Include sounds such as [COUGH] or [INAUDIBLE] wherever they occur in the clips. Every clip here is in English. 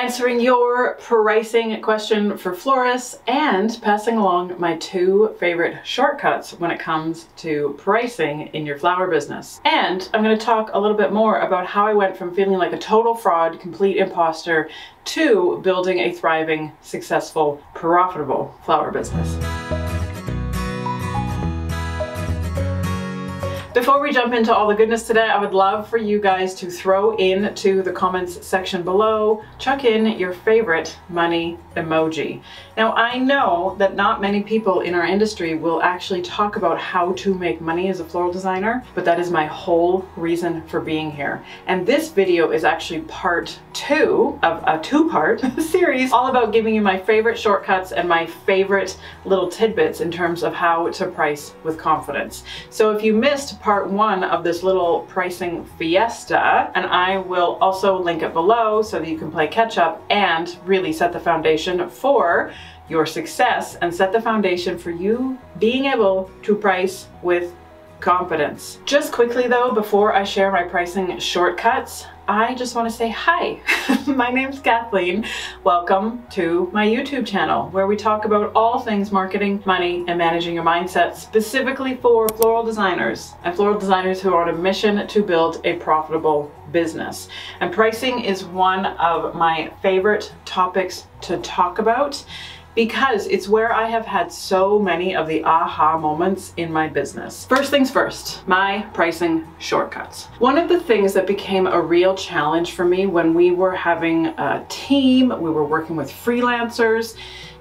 answering your pricing question for florists and passing along my two favorite shortcuts when it comes to pricing in your flower business. And I'm going to talk a little bit more about how I went from feeling like a total fraud, complete imposter, to building a thriving, successful, profitable flower business. Before we jump into all the goodness today, I would love for you guys to throw into the comments section below, chuck in your favorite money emoji. Now, I know that not many people in our industry will actually talk about how to make money as a floral designer, but that is my whole reason for being here. And this video is actually part two of a two-part [LAUGHS] series all about giving you my favorite shortcuts and my favorite little tidbits in terms of how to price with confidence. So if you missed part one of this little pricing fiesta, and I will also link it below so that you can play catch up and really set the foundation for your success and set the foundation for you being able to price with confidence. Just quickly though, before I share my pricing shortcuts, I just want to say hi. [LAUGHS] my name's Kathleen. Welcome to my YouTube channel where we talk about all things marketing, money, and managing your mindset specifically for floral designers and floral designers who are on a mission to build a profitable business. And pricing is one of my favorite topics to talk about because it's where I have had so many of the aha moments in my business. First things first, my pricing shortcuts. One of the things that became a real challenge for me when we were having a team, we were working with freelancers,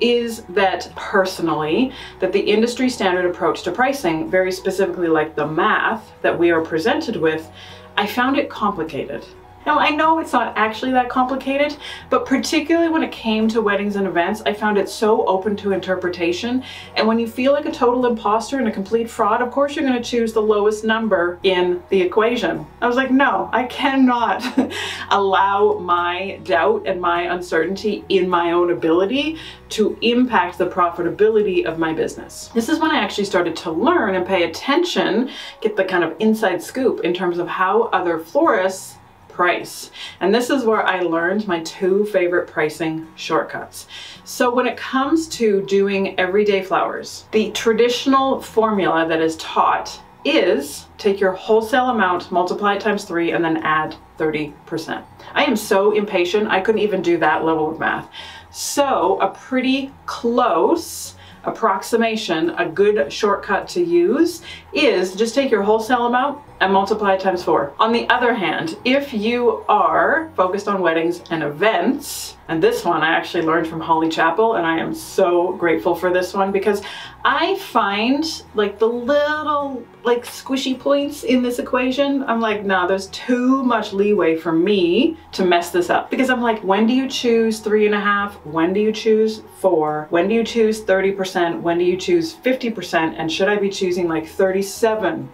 is that personally that the industry standard approach to pricing very specifically like the math that we are presented with i found it complicated now I know it's not actually that complicated, but particularly when it came to weddings and events, I found it so open to interpretation. And when you feel like a total imposter and a complete fraud, of course you're gonna choose the lowest number in the equation. I was like, no, I cannot [LAUGHS] allow my doubt and my uncertainty in my own ability to impact the profitability of my business. This is when I actually started to learn and pay attention, get the kind of inside scoop in terms of how other florists price. And this is where I learned my two favorite pricing shortcuts. So when it comes to doing everyday flowers, the traditional formula that is taught is take your wholesale amount, multiply it times three, and then add 30%. I am so impatient, I couldn't even do that level of math. So a pretty close approximation, a good shortcut to use is just take your wholesale amount and multiply times four. On the other hand, if you are focused on weddings and events, and this one I actually learned from Holly Chappell, and I am so grateful for this one because I find like the little like squishy points in this equation, I'm like, nah, there's too much leeway for me to mess this up. Because I'm like, when do you choose three and a half? When do you choose four? When do you choose 30%? When do you choose 50%? And should I be choosing like 37%?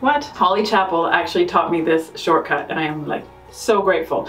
What? Holly Chappell actually taught me this shortcut and I am like so grateful.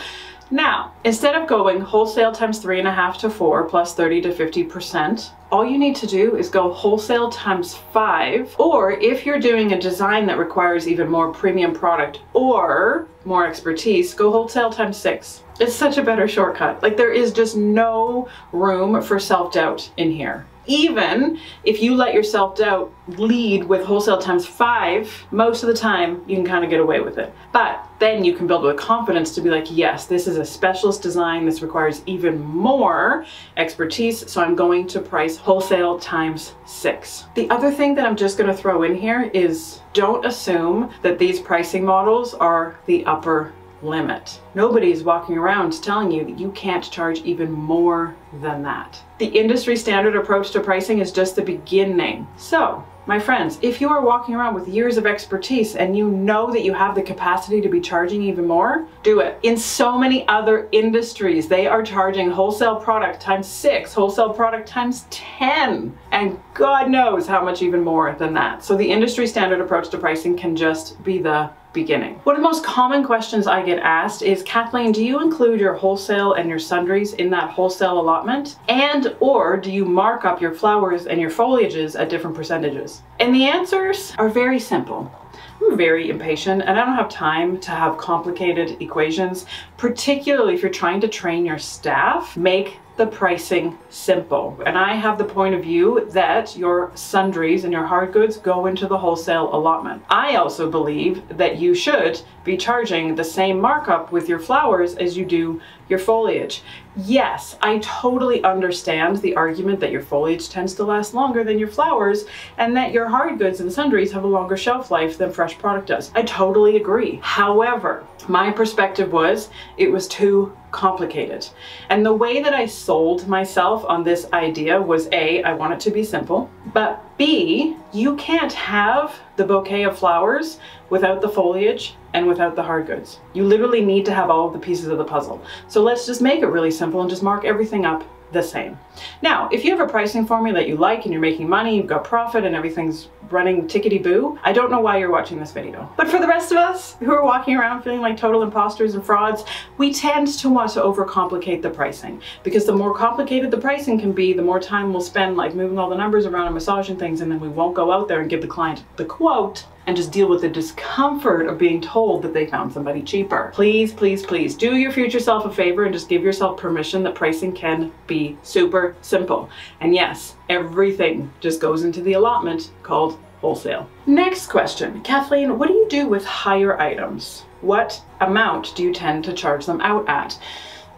Now, instead of going wholesale times three and a half to four plus 30 to 50%, all you need to do is go wholesale times five, or if you're doing a design that requires even more premium product or more expertise, go wholesale times six. It's such a better shortcut. Like there is just no room for self-doubt in here even if you let your self-doubt lead with wholesale times five, most of the time you can kind of get away with it. But then you can build with confidence to be like, yes, this is a specialist design. This requires even more expertise. So I'm going to price wholesale times six. The other thing that I'm just going to throw in here is don't assume that these pricing models are the upper limit. Nobody's walking around telling you that you can't charge even more than that. The industry standard approach to pricing is just the beginning. So, my friends, if you are walking around with years of expertise and you know that you have the capacity to be charging even more, do it. In so many other industries, they are charging wholesale product times six, wholesale product times 10, and God knows how much even more than that. So the industry standard approach to pricing can just be the beginning. One of the most common questions I get asked is, Kathleen, do you include your wholesale and your sundries in that wholesale allotment? And or do you mark up your flowers and your foliages at different percentages? And the answers are very simple. I'm very impatient and I don't have time to have complicated equations, particularly if you're trying to train your staff. Make the pricing simple. And I have the point of view that your sundries and your hard goods go into the wholesale allotment. I also believe that you should be charging the same markup with your flowers as you do your foliage. Yes, I totally understand the argument that your foliage tends to last longer than your flowers and that your hard goods and sundries have a longer shelf life than fresh product does. I totally agree. However, my perspective was it was too complicated. And the way that I sold myself on this idea was A, I want it to be simple, but B, you can't have the bouquet of flowers without the foliage and without the hard goods. You literally need to have all of the pieces of the puzzle. So let's just make it really simple and just mark everything up the same. Now, if you have a pricing formula that you like and you're making money, you've got profit and everything's running tickety boo, I don't know why you're watching this video. But for the rest of us who are walking around feeling like total imposters and frauds, we tend to want to overcomplicate the pricing because the more complicated the pricing can be, the more time we'll spend like moving all the numbers around and massaging things and then we won't go out there and give the client the quote and just deal with the discomfort of being told that they found somebody cheaper. Please, please, please do your future self a favor and just give yourself permission that pricing can be super simple. And yes, everything just goes into the allotment called wholesale. Next question. Kathleen, what do you do with hire items? What amount do you tend to charge them out at?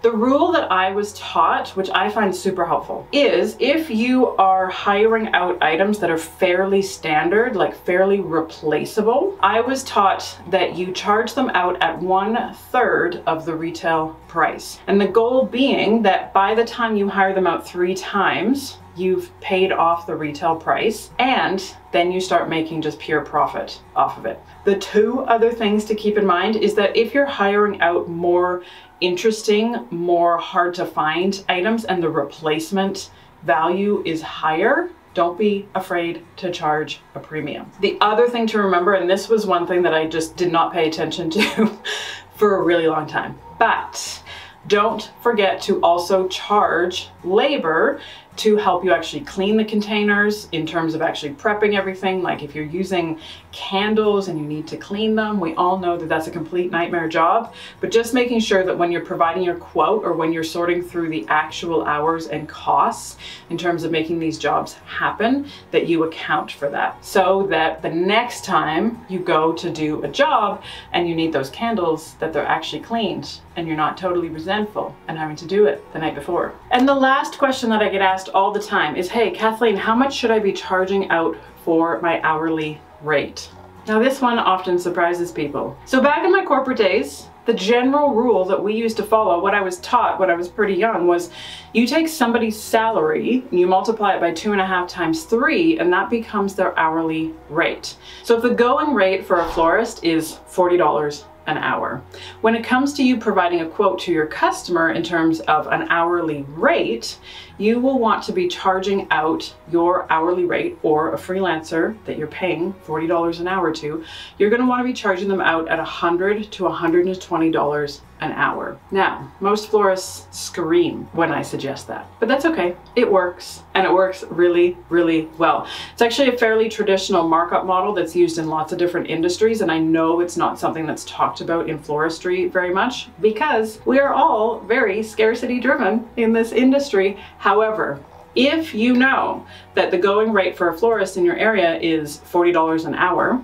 The rule that I was taught, which I find super helpful, is if you are hiring out items that are fairly standard, like fairly replaceable, I was taught that you charge them out at one third of the retail price. And the goal being that by the time you hire them out three times, you've paid off the retail price and then you start making just pure profit off of it. The two other things to keep in mind is that if you're hiring out more interesting, more hard to find items and the replacement value is higher, don't be afraid to charge a premium. The other thing to remember, and this was one thing that I just did not pay attention to [LAUGHS] for a really long time, but don't forget to also charge labor to help you actually clean the containers in terms of actually prepping everything. Like if you're using candles and you need to clean them, we all know that that's a complete nightmare job. But just making sure that when you're providing your quote or when you're sorting through the actual hours and costs in terms of making these jobs happen, that you account for that. So that the next time you go to do a job and you need those candles, that they're actually cleaned and you're not totally resentful and having to do it the night before. And the last question that I get asked all the time is, hey, Kathleen, how much should I be charging out for my hourly rate? Now this one often surprises people. So back in my corporate days, the general rule that we used to follow, what I was taught when I was pretty young, was you take somebody's salary and you multiply it by two and a half times three, and that becomes their hourly rate. So if the going rate for a florist is $40 an hour. When it comes to you providing a quote to your customer in terms of an hourly rate, you will want to be charging out your hourly rate or a freelancer that you're paying $40 an hour to, you're going to want to be charging them out at 100 to $120 an hour. Now, most florists scream when I suggest that, but that's okay. It works and it works really, really well. It's actually a fairly traditional markup model that's used in lots of different industries, and I know it's not something that's talked about in floristry very much because we are all very scarcity driven in this industry. However, if you know that the going rate for a florist in your area is $40 an hour,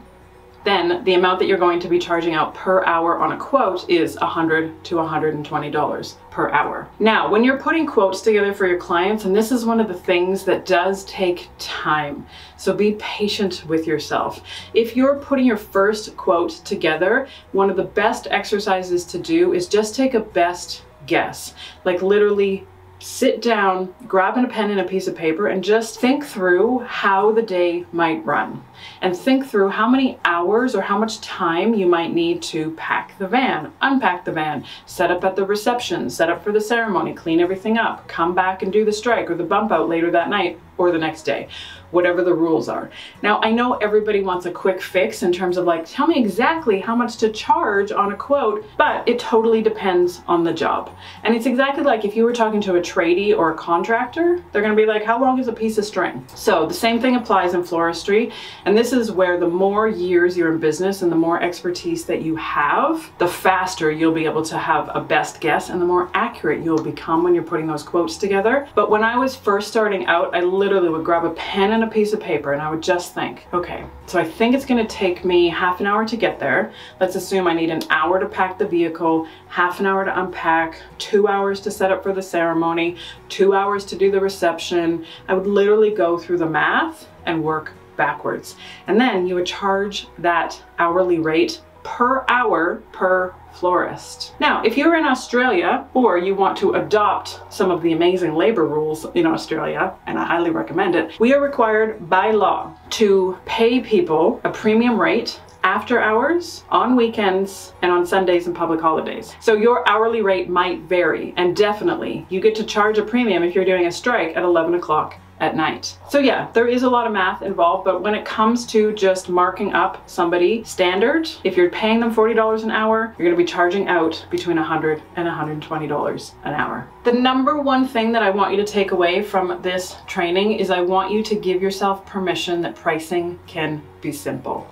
then the amount that you're going to be charging out per hour on a quote is 100 to $120 per hour. Now, when you're putting quotes together for your clients, and this is one of the things that does take time, so be patient with yourself. If you're putting your first quote together, one of the best exercises to do is just take a best guess. Like literally sit down, grab a pen and a piece of paper, and just think through how the day might run. And think through how many hours or how much time you might need to pack the van, unpack the van, set up at the reception, set up for the ceremony, clean everything up, come back and do the strike or the bump out later that night or the next day whatever the rules are. Now, I know everybody wants a quick fix in terms of like, tell me exactly how much to charge on a quote, but it totally depends on the job. And it's exactly like if you were talking to a tradie or a contractor, they're gonna be like, how long is a piece of string? So the same thing applies in floristry. And this is where the more years you're in business and the more expertise that you have, the faster you'll be able to have a best guess and the more accurate you'll become when you're putting those quotes together. But when I was first starting out, I literally would grab a pen and a piece of paper and I would just think, okay, so I think it's gonna take me half an hour to get there. Let's assume I need an hour to pack the vehicle, half an hour to unpack, two hours to set up for the ceremony, two hours to do the reception. I would literally go through the math and work backwards. And then you would charge that hourly rate per hour per florist. Now, if you're in Australia or you want to adopt some of the amazing labor rules in Australia, and I highly recommend it, we are required by law to pay people a premium rate after hours, on weekends, and on Sundays and public holidays. So your hourly rate might vary, and definitely you get to charge a premium if you're doing a strike at 11 o'clock at night. So yeah, there is a lot of math involved, but when it comes to just marking up somebody standard, if you're paying them $40 an hour, you're gonna be charging out between 100 and $120 an hour. The number one thing that I want you to take away from this training is I want you to give yourself permission that pricing can be simple.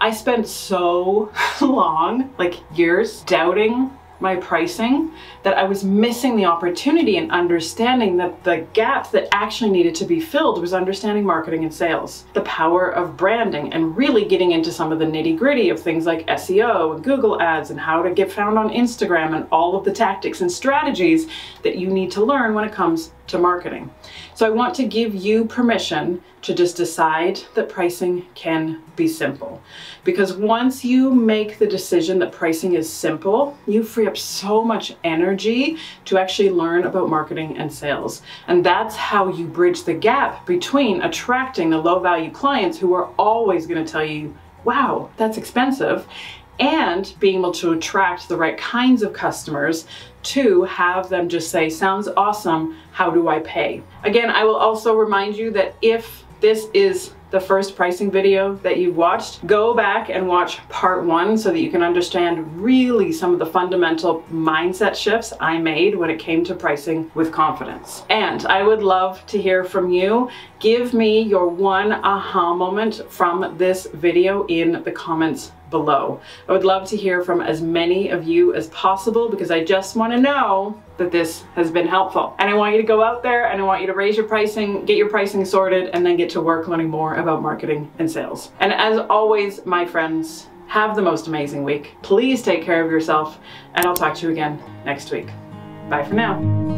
I spent so [LAUGHS] long, like years, doubting my pricing that I was missing the opportunity and understanding that the gap that actually needed to be filled was understanding marketing and sales, the power of branding, and really getting into some of the nitty gritty of things like SEO and Google ads and how to get found on Instagram and all of the tactics and strategies that you need to learn when it comes to marketing. So I want to give you permission to just decide that pricing can be simple. Because once you make the decision that pricing is simple, you free up so much energy to actually learn about marketing and sales. And that's how you bridge the gap between attracting the low value clients who are always going to tell you, wow, that's expensive, and being able to attract the right kinds of customers to have them just say, sounds awesome, how do I pay? Again, I will also remind you that if this is the first pricing video that you've watched, go back and watch part one so that you can understand really some of the fundamental mindset shifts I made when it came to pricing with confidence. And I would love to hear from you. Give me your one aha moment from this video in the comments below. I would love to hear from as many of you as possible because I just want to know that this has been helpful. And I want you to go out there and I want you to raise your pricing, get your pricing sorted, and then get to work learning more about marketing and sales. And as always, my friends, have the most amazing week. Please take care of yourself, and I'll talk to you again next week. Bye for now.